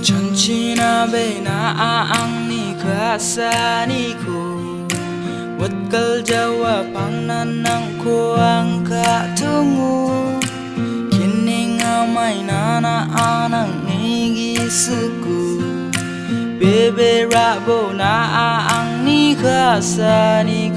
Cina bena aang ni kasa ni ku Wat kal jawab nanang ku angka Kini ngamai nana anang ni gisuku Bebe rabo na aang ni kasa ni